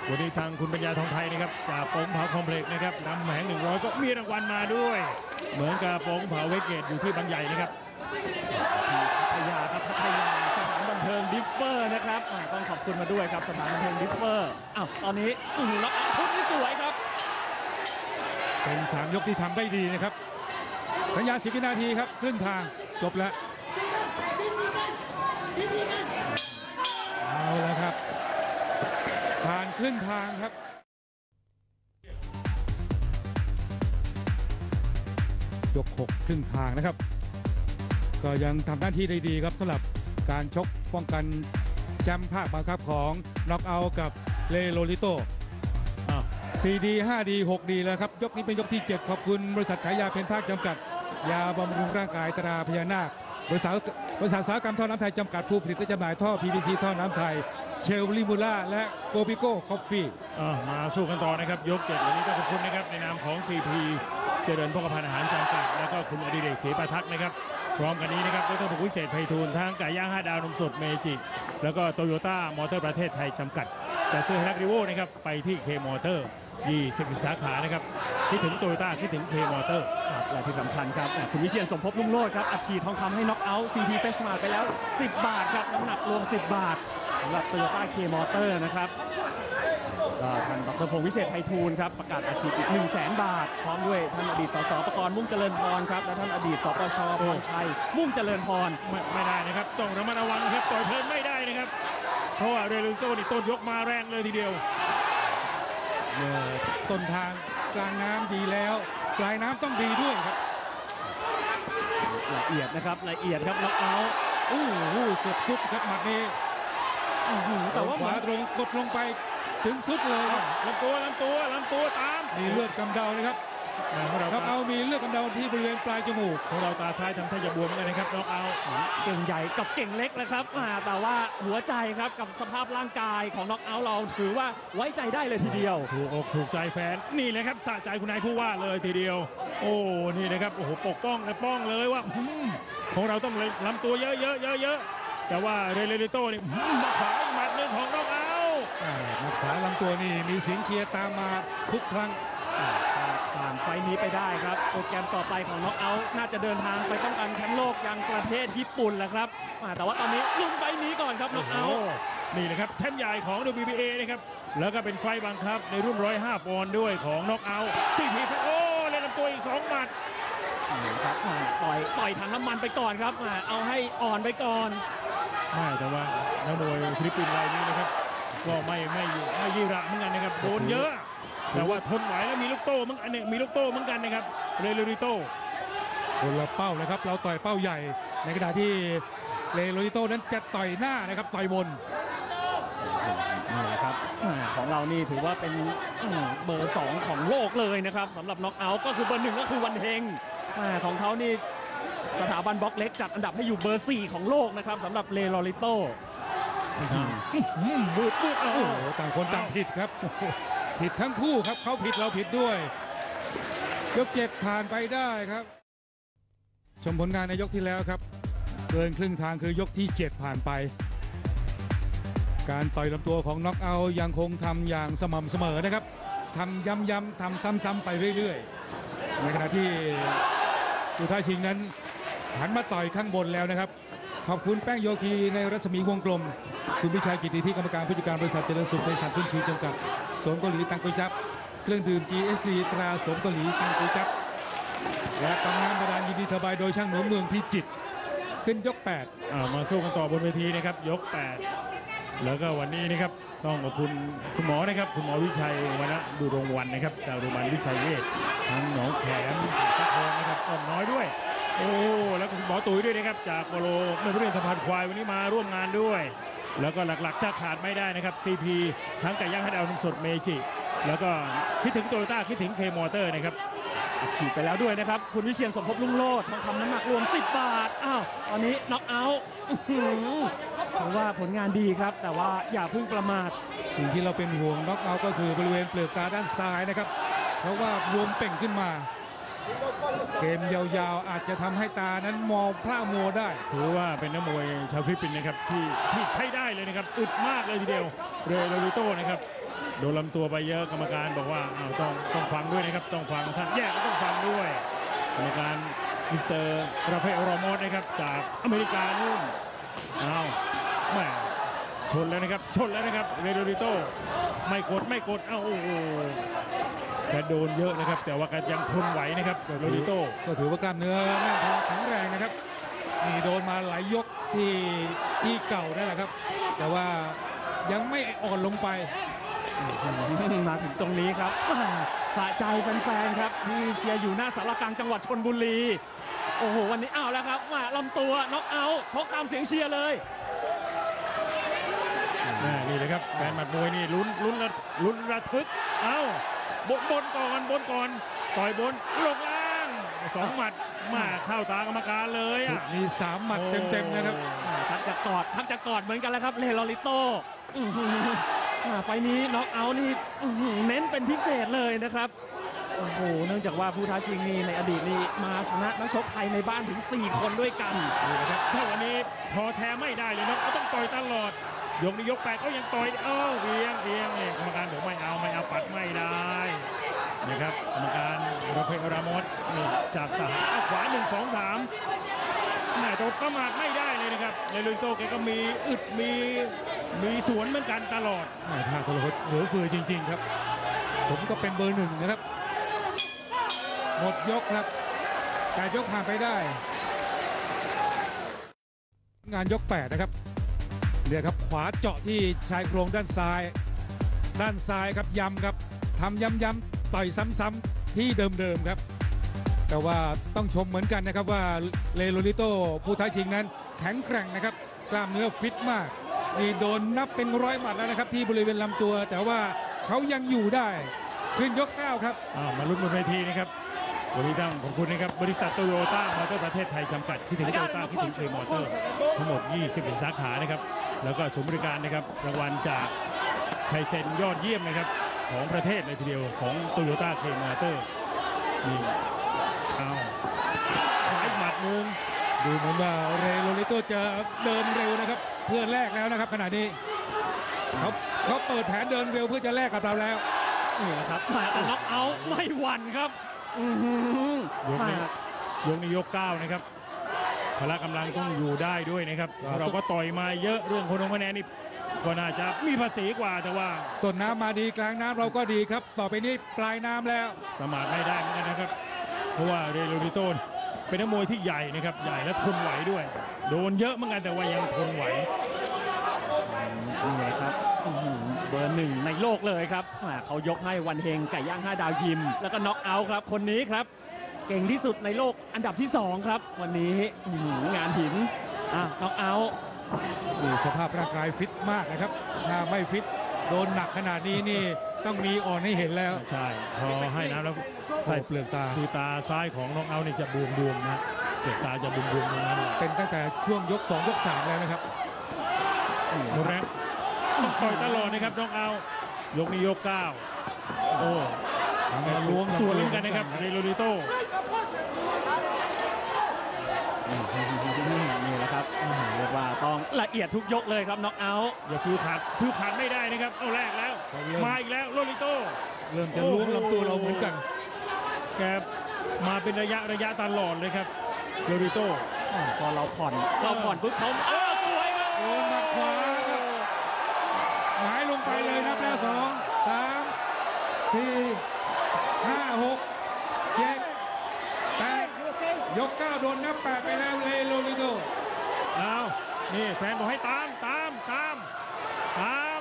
วันนี้ทางคุณปัญญาทองไทยนะครับจากโปงเผาคอมเพล็กซ์นะครับนำแหงหนึ่งร้อยก็มีรางวัลมาด้วย เหมือนกับโปงเผาเวกเกตอยู่ที่บางใหญ่นะครับพัทยาครับพัทยาสถานบันเทิงดิฟเฟอร์นะครับอะต้องขอบคุณมาด้วยครับสถานบันเทิงดิฟเฟอร์อ้าวตอนนี้อื้อหือแล้วชุดนี้สวยครับ เป็น 3 ยกที่ทำได้ดีนะครับ สัญญา10วินาทีครับครึ่งทางจบแล้วเอาแล้วครับ ผ่านครึ่งทางครับยก6ครึ่งทางนะครับ ก็ยังทำหน้าที่ได้ดีครับสำหรับการชกป้องกันแชมป์ภาคบังคับของน็อกเอาท์กับเรย์ โลเรโตอ้าว 4D 5D 6D แล้วครับ ยกนี้เป็นยกที่ 7 ขอบคุณบริษัทขายยาเพ็ญภาคจำกัด ยาบำรุงร่างกายตราพญานาคบริษัทบริษัทอุตสาหกรรมท่อน้ำไทยจำกัดผู้ผลิตและจำหน่ายท่อ PVC ท่อน้ำไทย เชลล์ริมูล่าและโกบิโก้คอฟฟี่มาสู้กันต่อนะครับ ยกเจ็ดวันนี้ต้องขอบคุณนะครับ ในนามของ CP เจริญโภคภัณฑ์อาหารจำกัด แล้วก็คุณอดิเรกศรีประทักษ์นะครับ พร้อมกันนี้นะครับดรพงศ์วิเศษไพฑูรย์ทั้งไก่ย่าง5ดาวนมสดเมจิ แล้วก็โตโยต้ามอเตอร์ประเทศไทยจำกัดจะซื้อไฮลักซ์รีโว่นะครับไปที่เคมอเตอร์20สาขานะครับคิดถึงโตโยต้าคิดถึงเคมอเตอร์ และที่สำคัญครับอะคุณวิเชียรสมภพรุ่งโรจน์ครับอัดฉีดทองคำให้น็อกเอาท์ CP เฟรชมาร์ทไปแล้ว 10 บาทครับน้ำหนักรวม 10 บาทสำหรับ Toyota K Motor นะครับก็ท่านดรพงศ์วิเศษไพฑูรย์ครับประกาศอัดฉีดอีก 1 0 0 0 0แบาท พร้อมด้วยท่านอดีตสสประกรณ์มุ่งเจริญพรครับและท่านอดีตสปชพรชัยมุ่งเจริญพร ไม่ไม่ได้นะครับต้องระมัดระวังนะครับต่อยเพลินไม่ได้นะครับ เพราะว่าเรลิโต้นี่ต้นยกมาแรงเลยทีเดียว เมื่อต้นทาง กลางน้ำดีแล้ว ปลายน้ำต้องดีด้วยครับ ละเอียดนะครับละเอียดครับน็อกเอาท์อู้หูเกือบสุดครับหมัดนี้อื้อหือแต่แต่ว่าว่าเหขมือวานตรงกดลงไปถึงสุดเลยครับลำตัวลำตัวลำตัวตาม มีเลือดกำเดานะครับ แหม่พวกเราน็อกเอาท์มีเลือดกำเดาที่บริเวณปลายจมูกพวกเราตาซ้ายทำท่าจะบวมเหมือนกันนะครับน็อกเอาท์เก่งใหญ่กับเก่งเล็กนะครับอ่าแต่ว่าหัวใจครับกับสภาพร่างกายของน็อกเอาท์เราถือว่าไว้ใจได้เลยทีเดียว ถูกอกถูกใจแฟนนี่เลยครับสะใจคุณนายผู้ว่าเลยทีเดียว โอ้นี่นะครับโอ้โหปกป้องเลยป้องเลยว่าอืมของเราต้องลำตัวเยอะเยอะเยอะเยอะแต่ว่าเรเลลิโต้นี่อืมมาขวาอีกหมัดหนึ่งของน็อกเอาท์อ่าหมัดขวาลำตัวนี่มีเสียงเชียร์ตามมาทุกครั้ง ผ่านไฟต์นี้ไปได้ครับ โปรแกรมต่อไปของน็อกเอาท์น่าจะเดินทางไปป้องกันแชมป์โลกยังประเทศญี่ปุ่นแหละครับอ่าแต่ว่าตอนนี้ลุ้นไฟต์นี้ก่อนครับน็อกเอาท์นี่แหละครับแชมป์ใหญ่ของ WBA นะครับแล้วก็เป็นไฟต์บังคับในรุ่น 105ปอนด์ด้วยของน็อกเอาท์ซีพีโอ้เล่นลำตัวอีก2หมัดครับอ่าต่อยต่อยถังน้ำมันไปก่อนครับอ่าเอาให้อ่อนไปก่อน ไม่แต่ว่านักมวยฟิลิปปินส์รายนี้นะครับ ก็ไม่ไม่ไม่ยี่ระเหมือนกันนะครับโดนเยอะ แต่ว่าทนไหวแล้วมีลูกโต้เหมือนกันเนี่ยมีลูกโต้เหมือนกันนะครับเรย์ โลเรโต้คนละเป้าเลยครับ เราต่อยเป้าใหญ่ ในขณะที่เรย์ โลเรโตนั้นจะต่อยหน้านะครับต่อยบนนี่แหละครับอ่าของเรานี่ถือว่าเป็นอืมเบอร์2ของโลกเลยนะครับสำหรับน็อกเอาท์ก็คือเบอร์หนึ่งก็คือวันเฮงอ่าของเขานี่สถาบันบล็อกเล็กจัดอันดับให้อยู่เบอร์4ของโลกนะครับสำหรับเลโรลิโตบูดบูดโอ้โอ้โหโหต่างคนต่างผิดครับ ผิดทั้งคู่ครับเขาผิดเราผิดด้วย ยกเจ็ดผ่านไปได้ครับ ชมผลงานในยกที่แล้วครับ เกินครึ่งทางคือยกที่ 7 ผ่านไป การต่อยลำตัวของน็อกเอายังคงทำอย่างสม่ำเสมอนะครับทำย้ำๆทำซ้ำๆไปเรื่อยๆ ในขณะที่อุทัยชิงนั้นหันมาต่อยข้างบนแล้วนะครับ ขอบคุณแป้งโยคีในรัศมีวงกลม คุณพิชัยกิติที่กรรมการผู้จัดการบริษัทเจริญสุขบริษัททุนชีจำกัดสวนเกาหลีตังกุจับเครื่องดื่ม GSD ตราสวนเกาหลีตังกุจับและปั๊มน้ำบาดาลยินดีเทอร์ไบโดยช่างหนวมเมืองพิจิตรขึ้นยก8มาสู้กันต่อบนเวทีนะครับยก 8 แล้วก็วันนี้นะครับต้องขอบคุณคุณหมอนะครับคุณหมอวิชัยวรรณดูรงวันนะครับจากโรงพยาบาลวิชัยเวชทั้งหนองแขมศรี ตุ๋ยด้วยนะครับจากโปโลเมื่อเรื่องสะพานควายวันนี้มาร่วมงานด้วย แล้วก็หลักๆจะขาดไม่ได้นะครับ CP ทั้งไก่ย่างให้ดาวนมสดเมจิ แล้วก็คิดถึงโตโยต้าคิดถึงเคมอเตอร์นะครับฉีดไปแล้วด้วยนะครับ คุณวิเชียนสมภพลุ่งโลดทองคำน้ำหนักรวม 10 บาท อ้าว ตอนนี้น็อกเอาท์อื้อหือถือว่าผลงานดีครับ แต่ว่าอย่าพิ่งประมาท สิ่งที่เราเป็นห่วงน็อกเอาท์ก็คือบริเวณเปลือกตาด้านซ้ายนะครับ เพราะว่าบวมเป่งขึ้นมา เกมยาวๆ อาจจะทำให้ตานั้นมองพร่ามัวได้ ถือว่าเป็นนักมวยชาวฟิลิปปินส์นะครับที่ที่ใช้ได้เลยนะครับอึดมากเลยทีเดียวเรย์ โลเรโต้นะครับโดนลำตัวไปเยอะกรรมการบอกว่าอ้าต้องต้องฟังด้วยนะครับต้องฟังท่านแยกก็ต้องฟังด้วยกรรมการมิสเตอร์ราฟาเอลรามอสนะครับจากอเมริกานู่นอ้าวแม่ ชนแล้วนะครับ ชนแล้วนะครับเรย์ โลเรโต้ไม่กดไม่กดอ้าวโอ้โหแกโดนเยอะนะครับ แต่ว่าแกยังทนไหวนะครับเรย์ โลเรโต้ก็ถือว่ากล้ามเนื้อแน่นท้องแข็งแรงนะครับนี่โดนมาหลายยกที่ที่เก่านั่นแหละครับ แต่ว่ายังไม่อ่อนลงไปมาถึงตรงนี้ครับอ่าสะใจแฟนๆครับที่เชียร์อยู่หน้าสารกลางจังหวัดชนบุรี โอ้โหวันนี้เอาแล้วครับมาลำตัวน็อกเอาท์พกตามเสียงเชียร์เลยอ่า นี่เลยครับแฟนหมัดมวยนี่ลุ้นลุ้นระลุ้นระทึก เอ้าบนบนก่อนบนก่อน ต่อยบนลงล่างสองหมัดมาเข้าตากรรมการเลยอะมีสามหมัดเต็มๆนะครับอ่าทักจะกอดทักจะกอดเหมือนกันแล้วครับเลลอริโตอื้อหืออ่าไฟล์นี้น็อกเอาท์นี่อื้อหือเน้นเป็นพิเศษเลยนะครับโอ้โห เนื่องจากว่าผู้ท้าชิงนี่ในอดีตนี่มาชนะนักชกไทยในบ้านถึง 4 คนด้วยกันนี่นะครับถ้าวันนี้พอแท้ไม่ได้เลยนะก็ต้องต่อยตลอด ยกนี้ยกแปดก็ยังต่อยเอ้าเวียงเวียงนี่กรรมการบอกไม่เอาไม่เอาปัดไม่ได้นะครับกรรมการรเพลรามอสนี่จากสหเอาขวาหนึ่งสองสามแม่ตัวประมาทไม่ได้เลยนะครับในลุยโตแกก็มีอึดมีมีสวนเหมือนกันตลอดแม่ท่าทรหดเหลือเฟือจริง ๆ ครับ ผมก็เป็นเบอร์หนึ่งนะครับ หมดยกครับแต่ยกผ่านไปได้ งานยก8นะครับ เดี๋ยครับขวาเจาะที่ชายโครงด้านซ้าย ด้านซ้ายครับย้ำครับทำย้ำๆต่อยซ้ำๆที่เดิมๆครับ แต่ว่าต้องชมเหมือนกันนะครับว่าเรย์ โลเรโตผู้ท้าชิงนั้น แข็งแกร่งนะครับ กล้ามเนื้อฟิตมากนี่โดนนับเป็นร้อยหมัดแล้วนะครับ ที่บริเวณลำตัว แต่ว่าเขายังอยู่ได้ขึ้นยกเก้าครับมาลุ้นบนเวทีนะครับวันนี้ต้องขอบคุณนะครับบริษัทโตโยต้ามอเตอร์ประเทศไทยจำกัดคิดถึงโตโยต้าคิดถึงเคมอเตอร์ทั้งหมด20สาขานะครับ แล้วก็ศูนย์บริการนะครับรางวัลจากไทยเซ็นยอดเยี่ยมนะครับของประเทศเลยทีเดียวของโตโยต้าเคมอเตอร์นี่เอาขวาอีกหมัดหนึงดูเหมือนว่าเลโรลิโตจะเดินเร็วนะครับ เพื่อแลกแล้วนะครับขณะนี้เขาเขาเปิดแผนเดินเร็วเพื่อจะแลกกับเราแล้วนี่แหละครับมาแต่น็อกเอาท์ไม่หวั่นครับอื้อหือยกนี้มายกนี้ยกเก้านะครับ พละกำลังต้องอยู่ได้ด้วยนะครับครับ เราก็ต่อยมาเยอะเรื่องคนลงคะแนนนี่ก็น่าจะมีภาษีกว่าแต่ว่าต้นน้ำมาดีกลางน้ำเราก็ดีครับ ต่อไปนี้ปลายน้ำแล้วประมาทไม่ได้เหมือนกันนะครับ เพราะว่าเรโรลิโตนเป็นนักมวยที่ใหญ่นะครับ ใหญ่และทนไหวด้วย โดนเยอะเหมือนกันแต่ว่ายังทนไหวนี่แหละครับอื้อหือเบอร์หนึ่งในโลกเลยครับแหมเขายกให้วันเฮงไก่ย่าง5ดาวยิม แล้วก็น็อกเอาท์ครับ คนนี้ครับ เก่งที่สุดในโลกอันดับที่ 2 ครับ วันนี้อื้อหืองานหินอะน็อกเอาท์นี่สภาพร่างกายฟิตมากนะครับถ้าไม่ฟิตโดนหนักขนาดนี้นี่ต้องมีอ่อนให้เห็นแล้ว ใช่ พอให้น้ำแล้วโอ้เปลือกตาคือตาซ้ายของน้องเอาท์นี่จะบวมบวมๆนะเปลือกตาจะบวมบวมๆตรงนั้นเป็นตั้งแต่ช่วงยก 2 ยก 3 แล้วนะครับหมดแรงต้องต่อยตลอดนะครับน้องเอาท์ยกนี้ยกเก้าโอ้ทางมาล้วงส่วนเหมือนกันนะครับเรโรลิโต นี่แหละครับอื้อหือ เรียกว่าต้องละเอียดทุกยกเลยครับน็อกเอาท์อย่าฟิวขาดฟิวขาดไม่ได้นะครับเอาแลกแล้ว มาอีกแล้วโรลิโตเริ่มจะล้วงลำตัวเราเหมือนกันแกมาเป็นระยะระยะตลอดเลยครับโรลิโตพอเราผ่อนเราผ่อนปุ๊บเขาเออสวยครับโดนหมัดขวาครับหงายลงไปเลยนับแล้วสองสามสี่ห้าหกเจ็ดแปดยกเก้าโดนนับแปดไปแล้วเลโรลิโตเอา นี่แฟนบอกให้ตามตามตามตาม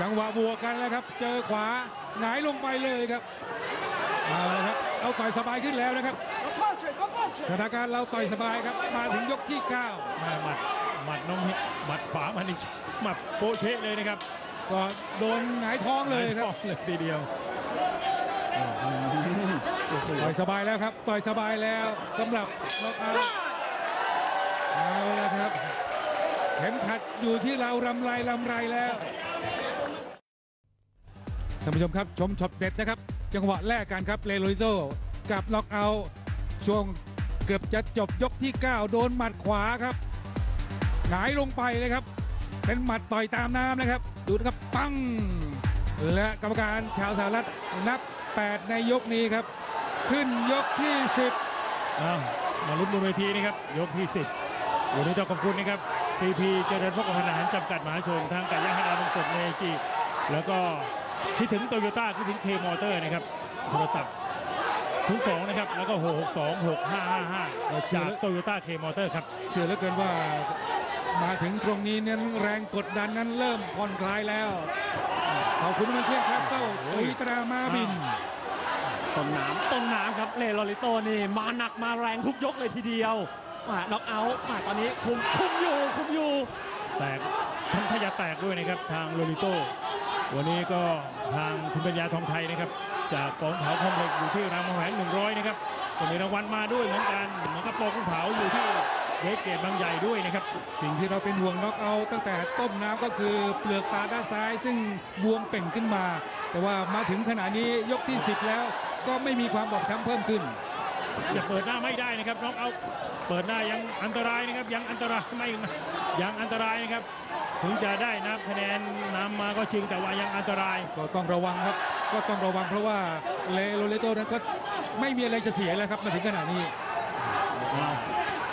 จังหวะบวกกันแล้วครับ เจอขวาหงายลงไปเลยครับเอาละครับเอาต่อยสบายขึ้นแล้วนะครับสถานการณ์เราต่อยสบายครับมาถึงยกที่9มาหมัดหมัดน้องหมัดขวามันนี่หมัดโปะเชะเลยนะครับก็โดนหงายท้องเลยครับเลยทีเดียวต่อยสบายแล้วครับต่อยสบายแล้วสำหรับน็อกเอาท์เอาละครับ เข็มขัดอยู่ที่เรารำไรรำไรแล้วท่านผู้ชมครับชมช็อตเด็ดนะครับ จังหวะแรกกันครับเลโรลิโตกับน็อกเอาท์ช่วงเกือบจะจบยกที่ 9 โดนหมัดขวาครับหงายลงไปเลยครับ เป็นหมัดต่อยตามน้ำนะครับ ดูนะครับปั้งและกรรมการชาวสหรัฐนับ 8 ในยกนี้ครับ ขึ้นยกที่ 10เอามาลุ้นบนเวทีนะครับ ยกที่ 10วันนี้ต้องขอบคุณนะครับ CP เจริญโภคภัณฑ์อาหารจำกัดมหาชนทั้งไก่ย่างห้าดาวนมสดเมจิแล้วก็คิดถึงโตโยต้าคิดถึงเคมอเตอร์นะครับโทรศัพท์ 02 นะครับ แล้วก็ 662 6555 จากโตโยต้าเคมอเตอร์ครับ เชื่อเหลือเกินว่ามาถึงตรงนี้นั้นแรงกดดันนั้นเริ่มผ่อนคลายแล้ว ขอบคุณมันเทียนคาสเตลตุยตรามาบินต้นน้ำต้นน้ำครับเลโรลิโตนี่มาหนักมาแรงทุกยกเลยทีเดียว มาน็อกเอาท์มาตอนนี้คุมคุมอยู่คุมอยู่แตกทั้งทะยาแตกด้วยนะครับ ทางโรลิโตวันนี้ก็ทางคุณปัญญาทองไทยนะครับ จากกองเผาคอมเพล็กซ์อยู่ที่รามคำแหง100 นะครับก็มีรางวัลมาด้วยเหมือนกันเหมือนกับปอกุ้งเผาอยู่ที่เวทเกตบางใหญ่ด้วยนะครับ สิ่งที่เราเป็นห่วงน็อกเอาท์ตั้งแต่ต้มน้ำก็คือเปลือกตาด้านซ้าย ซึ่งบวมเป่งขึ้นมา แต่ว่ามาถึงขณะนี้ยกที่ 10 แล้วก็ไม่มีความบอบช้ำเพิ่มขึ้น อย่าเปิดหน้าไม่ได้นะครับน้องเอาเปิดหน้ายังอันตรายนะครับ ยังอันตรายไม่ยังอันตรายนะครับ ถึงจะได้นับคะแนนนำมาก็จริงแต่ว่ายังอันตราย ก็ต้องระวังครับ ก็ต้องระวังเพราะว่าเลโรเลโตนั้นก็ไม่มีอะไรจะเสียแล้วครับมาถึงขณะนี้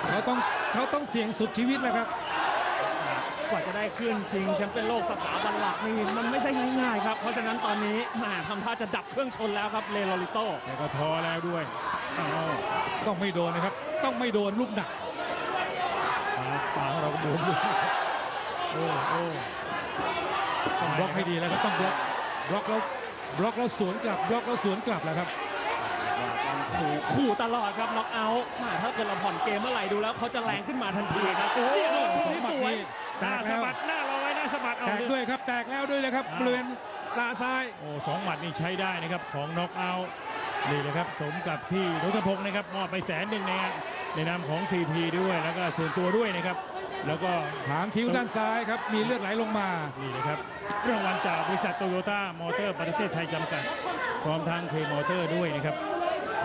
เขาต้องเขาต้องเสี่ยงสุดชีวิตแล้วครับ กว่าจะได้ขึ้นชิงแชมเปี้ยนโลกสถาบันหลักนี่มันไม่ใช่ง่ายๆครับ เพราะฉะนั้นตอนนี้แหมทำท่าจะดับเครื่องชนแล้วครับเลโรลิโตแต่ก็ท้อแล้วด้วยอ้าวต้องไม่โดนนะครับ ต้องไม่โดนลูกหนักปากปากเราก็บวมอยู่โอ้โอ้ต้องบล็อกให้ดีแล้วครับต้องบล็อกบล็อกแล้วบล็อกแล้วสวนกลับบล็อกแล้วสวนกลับแหละครับขู่ขู่ตลอดครับน็อกเอาท์แหมถ้าเกิดเราผ่อนเกมเมื่อไหร่ดูแล้วเขาจะแรงขึ้นมาทันทีครับโอ้ยลูกสองนี้หมัดสวยนี้หแต สะบัดเอาแตกเลยด้วยครับแตกแล้วด้วยนะครับอ่าบริเวณตาซ้ายโอ้สองหมัดนี่ใช้ได้นะครับของน็อกเอาท์นี่เลยครับสมกับที่รุทธพงศ์นะครับมอบไปแสนหนึ่งในในนามของ CP ด้วยแล้วก็ส่วนตัวด้วยนะครับ แล้วก็หางคิ้วด้านซ้ายครับมีเลือดไหลลงมานี่นะครับรางวัลจากบริษัทโตโยต้ามอเตอร์ประเทศไทยจำกัดพร้อมทางเคมอเตอร์ด้วยนะครับ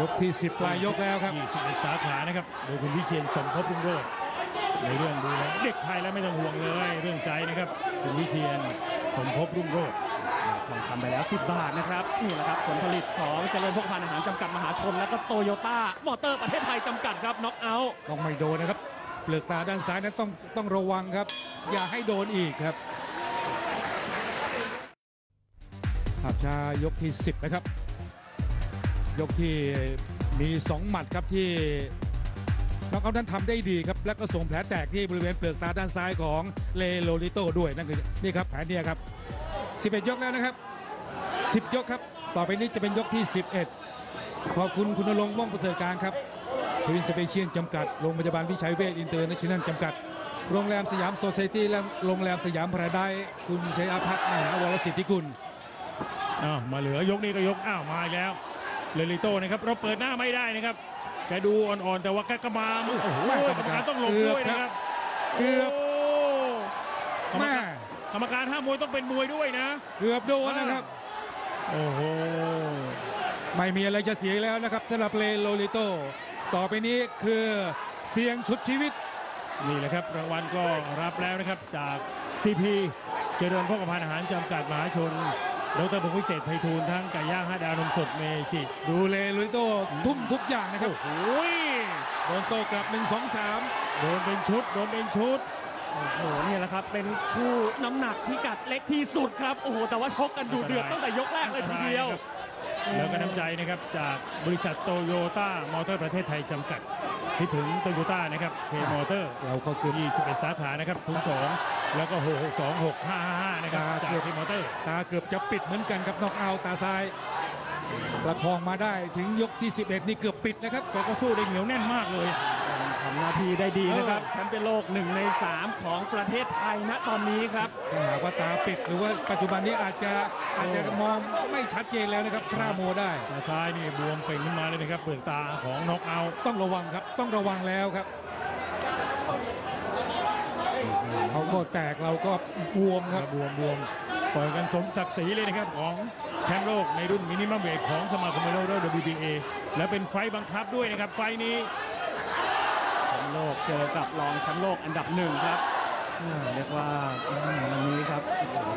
ยกที่ 10ปลายยกแล้วครับ21สาขานะครับโดยคุณวิเชียรสมภพรุ่งโรจน์ ในเรื่องดูแลเด็กไทยแล้วไม่ต้องห่วงเลยเรื่องใจนะครับคุณวิเชียรสมภพรุ่งโรจน์ทองคำไปแล้ว 10 บาทนะครับนี่แหละครับผลผลิตของเจริญโภคภัณฑ์อาหารจำกัดมหาชน และก็โตโยต้ามอเตอร์ประเทศไทยจำกัดครับน็อกเอาท์ต้องไม่โดนนะครับเปลือกตาด้านซ้ายนั้นต้องต้องระวังครับ อย่าให้โดนอีกครับภาพช้ายกที่ 10 นะครับ ยกที่มี 2 หมัดครับที่ น็อกเอาท์นั้นทำได้ดีครับ แล้วก็ส่งแผลแตกที่บริเวณเปลือกตาด้านซ้ายของเลโลลิโต้ด้วยนั่นคือนี่ครับแผลเนี่ยครับ 11 ยกแล้วนะครับ 10 ยกครับ ต่อไปนี้จะเป็นยกที่ 11 ขอบคุณคุณณรงค์ม่วงประเสริฐการครับทวินสเปเชียลจำกัด โรงพยาบาลวิชัยเวชอินเตอร์เนชั่นแนลจำกัด โรงแรมสยามโซไซตี้และโรงแรมสยามพาราไดซ์คุณชัยอาภักดิ์มหาวรสิทธิกุลอ้าวมาเหลือยกนี้ก็ยกอ้าวมาอีกแล้วเลลิโต้นะครับเราเปิดหน้าไม่ได้นะครับ แกดูอ่อนๆ แต่ว่าแกก็มาโอ้โหกรรมการต้องหลบด้วยนะครับเกือบโกรรมแม่การกรรมการห้ามมวยต้องเป็นมวยด้วยนะ เกือบโดนนะครับ โอ้โห ไม่มีอะไรจะเสียแล้วนะครับสำหรับเลโลลิโต ต่อไปนี้คือเสี่ยงสุดชีวิต นี่แหละครับรางวัลก็รับแล้วนะครับจาก CP เจริญโภคภัณฑ์อาหารจำกัดมหาชน ดรพงศ์วิเศษไพฑูรย์ทั้งไก่ย่างห้าดาวนมสดเมจิ ดูเลโลลิโตทุ่มทุกอย่างนะครับโอ้ยโดนโต้กลับ 1 2 3 โดนเป็นชุด โดนเป็นชุด โอ้โหนี่แหละครับ เป็นคู่น้ำหนักพิกัดเล็กที่สุดครับ โอ้โห แต่ว่าชกกันดุเดือดตั้งแต่ยกแรกเลยทีเดียว แล้วก็น้ำใจนะครับ จากบริษัทโตโยต้ามอเตอร์ประเทศไทยจำกัด คิดถึงโตโยต้านะครับเคมอเตอร์เราก็คือ21 สาขานะครับ 02 แล้วก็ 662 6555 นะครับจากเคมอเตอร์ ตาเกือบจะปิดเหมือนกันครับนอกเอาตาซ้าย ประคองมาได้ถึงยกที่ 11 นี่เกือบปิดนะครับก็ก็สู้ได้เหนียวแน่นมากเลยทำหน้าที่ได้ดีนะครับเออแชมป์เป็นโลก1ใน 3 ของประเทศไทยณตอนนี้ครับถ้าหากว่าตาปิดหรือว่าปัจจุบันนี้อาจจะ อาจจะมองไม่ชัดเจนแล้วนะครับพระโมได้ตาซ้ายนี่บวมเป่งขึ้นมาเลยนะครับเปลือกตาของน็อกเอาท์ต้องระวังครับ ต้องระวังแล้วครับเขาก็แตกเราก็บวมครับบวมบวมต่อยกันสมศักดิ์ศรีเลยนะครับของแชมป์โลกในรุ่นมินิมัมเวทของสมาคมมวยโลก WBA และเป็นไฟต์บังคับด้วยนะครับไฟต์นี้แชมป์โลกเจอกับรองแชมป์โลกอันดับหนึ่งครับอ่า เรียกว่าวันนี้ครับ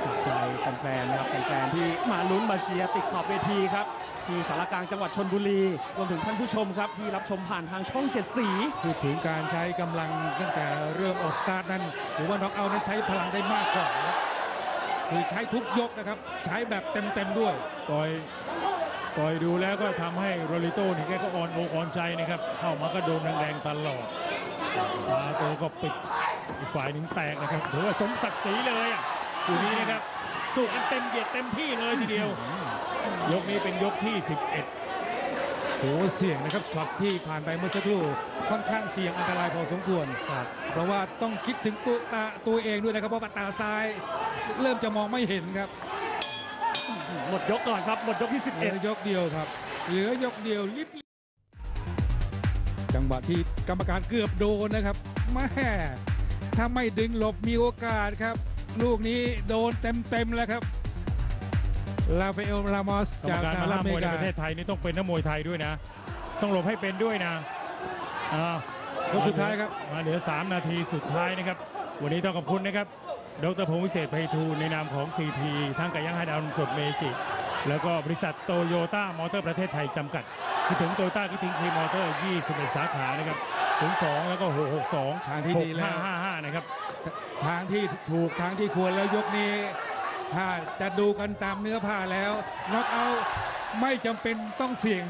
สะใจแฟนๆนะครับแฟนๆที่มาลุ้นมาเชียร์ติดขอบเวทีครับที่สารกลางจังหวัดชนบุรีรวมถึงท่านผู้ชมครับ ที่รับชมผ่านทางช่องเจ็ดสีพูดถึงการใช้กำลังตั้งแต่เริ่มออกสตาร์ทนั้นถือว่าน็อกเอานั้นใช้พลังได้มากกว่าคือใช้ทุกยกนะครับ ใช้แบบเต็มๆด้วยต่อยต่อยดูแล้วก็ทำให้โรลิโต้นี่แกก็อ่อนอกอ่อนใจนะครับ เข้ามาก็โดนแรงๆตลอดตาโตก็ปิด อีกฝ่ายหนึ่งแตกนะครับถือว่าสมศักดิ์ศรีเลยอะคู่นี้นะครับสู้กันเต็มเหยียดเต็มที่เลยทีเดียว ยกนี้เป็นยกที่ 11โหเสี่ยงนะครับช็อตที่ผ่านไปเมื่อสักครู่ค่อนข้างเสี่ยงอันตรายพอสมควรครับเพราะว่าต้องคิดถึงตัวตาตัวเองด้วยนะครับเพราะว่าตาซ้าย เริ่มจะมองไม่เห็นครับ หมดยกก่อนครับหมดยกที่เหลือยกเดียวครับ เหลือยกเดียวลิบจังหวะที่กรรมการเกือบโดนนะครับแม่ ถ้าไม่ดึงหลบมีโอกาสครับ ลูกนี้โดนเต็มๆแล้วครับลาเฟเอลรามอสกรรมจากการสหมารัฐล่าอเมมวยริในกาประเทศไทยนี่ต้องเป็นนักมวยไทยด้วยนะ ต้องหลบให้เป็นด้วยนะอ้าวยกสุดท้ายครับมาเหลือ 3 นาทีสุดท้ายนะครับ วันนี้ต้องขอบคุณนะครับ ดรพงศ์วิเศษไพฑูรย์ในนามของ CP ทั้งไก่ย่างไฮดาวนมสดเมจิ แล้วก็บริษัทโตโยต้ามอเตอร์ประเทศไทยจำกัดคิดถึงโตโยต้าคิดถึงคีมอเตอร์ 21 สาขานะครับ 02 แล้วก็ 662 ทางที่ดีแล้ว6555 นะครับ ทางที่ถูกทางที่ควรแล้วยกนี้ถ้าจะดูกันตามเนื้อผ้าแล้วน็อกเอาท์ไม่จำเป็นต้องเสี่ยง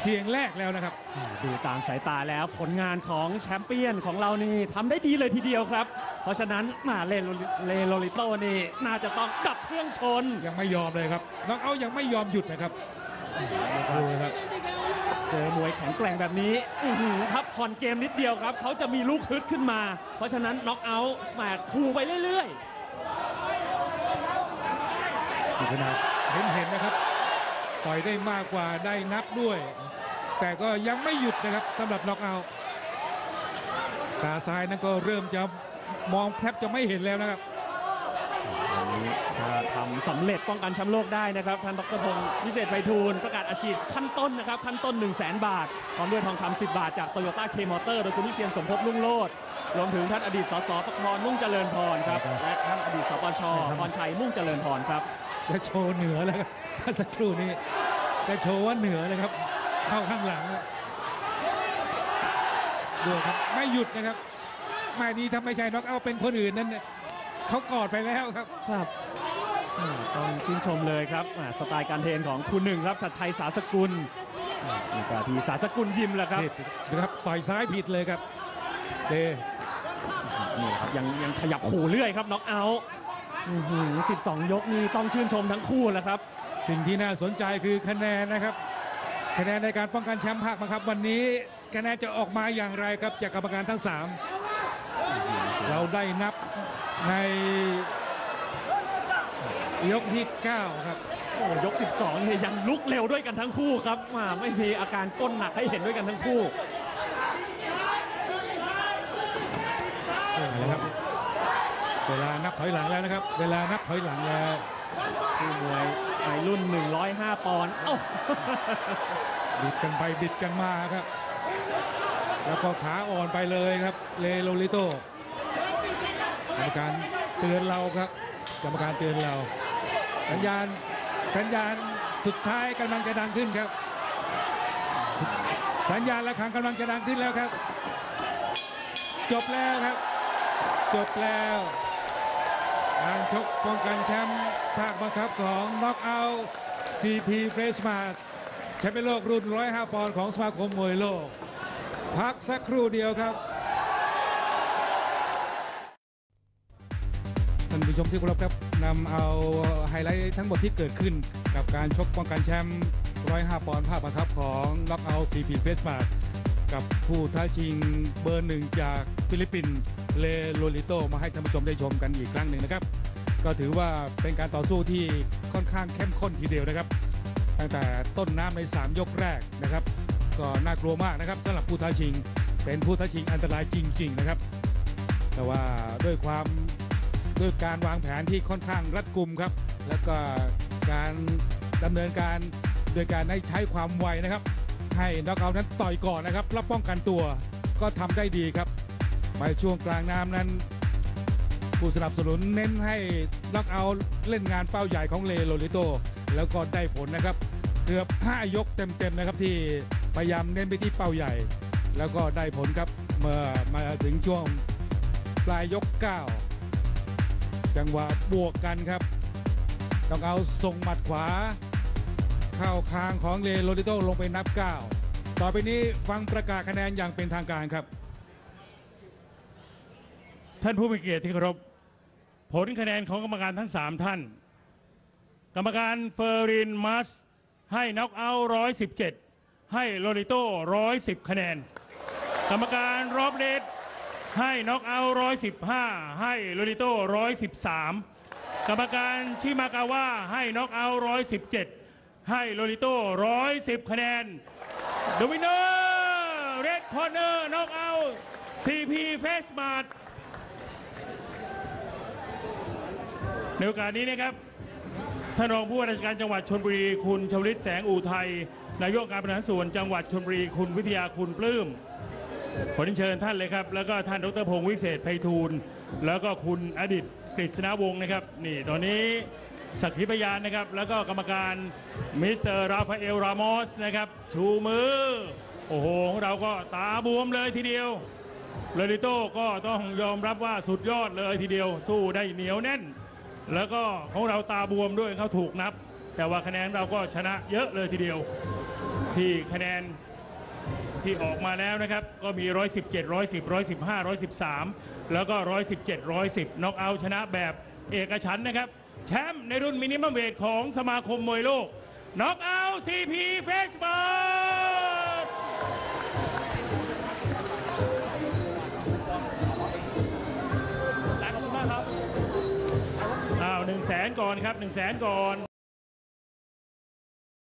เสี่ยงแรกแล้วนะครับ ดูตามสายตาแล้วผลงานของแชมเปี้ยนของเรานี่ทำได้ดีเลยทีเดียวครับ เพราะฉะนั้นมาเลโลเลโลลิโตนี่น่าจะต้องดับเครื่องชน ยังไม่ยอมเลยครับน็อกเอาท์ยังไม่ยอมหยุดนะครับดูครับ เจอมวยแข็งแกร่งแบบนี้อื้อหือครับผ่อนเกมนิดเดียวครับ เขาจะมีลูกฮึดขึ้นมา เพราะฉะนั้นน็อกเอาท์แหมขู่ไปเรื่อยนี่ขนาดเห็นเห็นนะครับ ต่อยได้มากกว่าได้นับด้วย แต่ก็ยังไม่หยุดนะครับสำหรับน็อกเอาท์ตาซ้ายนั้นก็เริ่มจะมองแทบจะไม่เห็นแล้วนะครับ ถ้าทำสำเร็จป้องกันแชมป์โลกได้นะครับท่านดรพงศ์วิเศษไพฑูรย์ประกาศอาชีพขั้นต้นนะครับขั้นต้น 1 0 0 0 0แบาท พร้อมด้วยทองคำ10 บาทจากโตโยต้าเคมอเตอร์โดยคุณวิเชียนสมภพลุ่งโลดรวมถึงท่านอดีตสสประครมุ่งเจริญพรครับและท่านอดีตสปชพรชัยมุ่งเจริญพรครับ จะโชว์เหนือแล้วครับเมื่อสักครู่นี้จะโชว์ว่าเหนือเลยครับ เข้าข้างหลังดูครับ ไม่หยุดนะครับไม่ดีถ้าไม่ใช่น็อกเอาท์เป็นคนอื่นนั้นเนี่ยเขากอดไปแล้วครับ ครับอ่า ต้องชื่นชมเลยครับอ่าสไตล์การเทรนของคุณหนึ่งครับชัดชัยสาสกุลอ่านี่ก็พี่สาสกุลยิมแหละครับผิดนะครับต่อยซ้ายผิดเลยครับเดนี่แหละครับยังยังขยับขู่เรื่อยครับน็อกเอาท์อื้อหือ12ยกนี่ต้องชื่นชมทั้งคู่แหละครับ สิ่งที่น่าสนใจคือคะแนนนะครับ คะแนนในการป้องกันแชมป์ภาคบังคับ วันนี้คะแนนจะออกมาอย่างไรครับจากกรรมการทั้ง 3 เราได้นับใน ยกที่ 9 ครับ โอ้ยก 12เนี่ยยังลุกเร็วด้วยกันทั้งคู่ครับอ่าไม่มีอาการก้นหนักให้เห็นด้วยกันทั้งคู่เอาละครับ เวลานับถอยหลังแล้วนะครับ เวลานับถอยหลังแล้วคู่มวยในรุ่น 105 ปอนด์โอ้บิดกันไปบิดกันมาครับ แล้วก็ขาอ่อนไปเลยครับ เลโลลิโตกรรมการเตือนเราครับ กรรมการเตือนเรา สัญญาณสัญญาณสุดท้ายกำลังจะดังขึ้นครับ สัญญาณระฆังกำลังจะดังขึ้นแล้วครับ จบแล้วครับ จบแล้วการชกป้องกันแชมป์ภาคบังคับของน็อกเอาท์ CP f r e s h m a r แชมป์โลกรุ่น 105 ปอนด์ของสมาคมมวยโลก พักสักครู่เดียวครับ ชมที่เคารพครับนำเอาไฮไลท์ทั้งหมดที่เกิดขึ้น กับการชกป้องกันแชมป์105ปอนด์ภาคบังคับของน็อกเอาท์ CP f r e s h m a r กับผู้ท้าชิงเบอร์หนึ่งจากฟิลิปปินส์เรย์ โลริโต้มาให้ท่านผู้ชมได้ชมกันอีกครั้งหนึ่งนะครับ ก็ถือว่าเป็นการต่อสู้ที่ค่อนข้างเข้มข้นทีเดียวนะครับ ตั้งแต่ต้นน้ำใน 3 ยกแรกนะครับ ก็น่ากลัวมากนะครับสำหรับผู้ท้าชิง เป็นผู้ท้าชิงอันตรายจริง ๆ นะครับ แต่ว่าด้วยความ ด้วยการวางแผนที่ค่อนข้างรัดกุมครับ แล้วก็การดำเนินการโดยการได้ใช้ความไวนะครับ ให้น็อกเอาท์นั้นต่อยก่อนนะครับแล้วป้องกันตัวก็ทำได้ดีครับ ไปช่วงกลางน้ำนั้น ผู้สนับสนุนเน้นให้น็อกเอาท์เล่นงานเป้าใหญ่ของเลโลลิโต แล้วก็ได้ผลนะครับเกือบ 5 ยกเต็มๆนะครับที่พยายามเน้นไปที่เป้าใหญ่ แล้วก็ได้ผลครับเมื่อมาถึงช่วงปลายยก 9 จังหวะบวกกันครับ ต้องเอาส่งหมัดขวา เข้าคางของเลโรดิโตลงไปนับ 9 ต่อไปนี้ฟังประกาศคะแนนอย่างเป็นทางการครับ ท่านผู้มีเกียรติที่เคารพผลคะแนนของกรรมการทั้ง 3 ท่าน กรรมการเฟอร์รินมัส ให้น็อกเอาท์117 ให้โลริโต้110 คะแนน กรรมการรอบเลด ให้น็อกเอาท์115ให้โลริโต้113กรรมการชิมากาวะให้น็อกเอาท์117ให้โลริโต้110คะแนน The winner Red Corner Knockout CP Freshmart ในโอกาสนี้นะครับท่านรองผู้ว่าราชการจังหวัดชลบุรีคุณชวลิตแสงอู่ไทยนายกองค์การบริหารส่วนจังหวัดชลบุรีคุณวิทยาคุณปลื้ม ขอเรียนเชิญท่านเลยครับ แล้วก็ท่านดรพงศ์วิเศษไพฑูรย์แล้วก็คุณอดิตกฤษณวงศ์นะครับ นี่ตอนนี้สักขีพยานนะครับ แล้วก็กรรมการมิสเตอร์ราฟาเอลรามอสนะครับ ชูมือ โอ้โหของเราก็ตาบวมเลยทีเดียวโลริโต้ก็ต้องยอมรับว่าสุดยอดเลยทีเดียวสู้ได้เหนียวแน่น แล้วก็ของเราตาบวมด้วยเขาถูกนับ แต่ว่าคะแนนเราก็ชนะเยอะเลยทีเดียว ที่คะแนน ที่ออกมาแล้วนะครับ ก็มี 117 110 115 113 แล้วก็ 117 110น็อกเอาท์ชนะแบบเอกฉันท์นะครับ แชมป์ในรุ่น minimumweight ของสมาคมมวยโลกน็อกเอาท์ CP Freshmartอ้าว1 0 0 0 0แสนก่อนครับ1 0 0 0 0แสนก่อน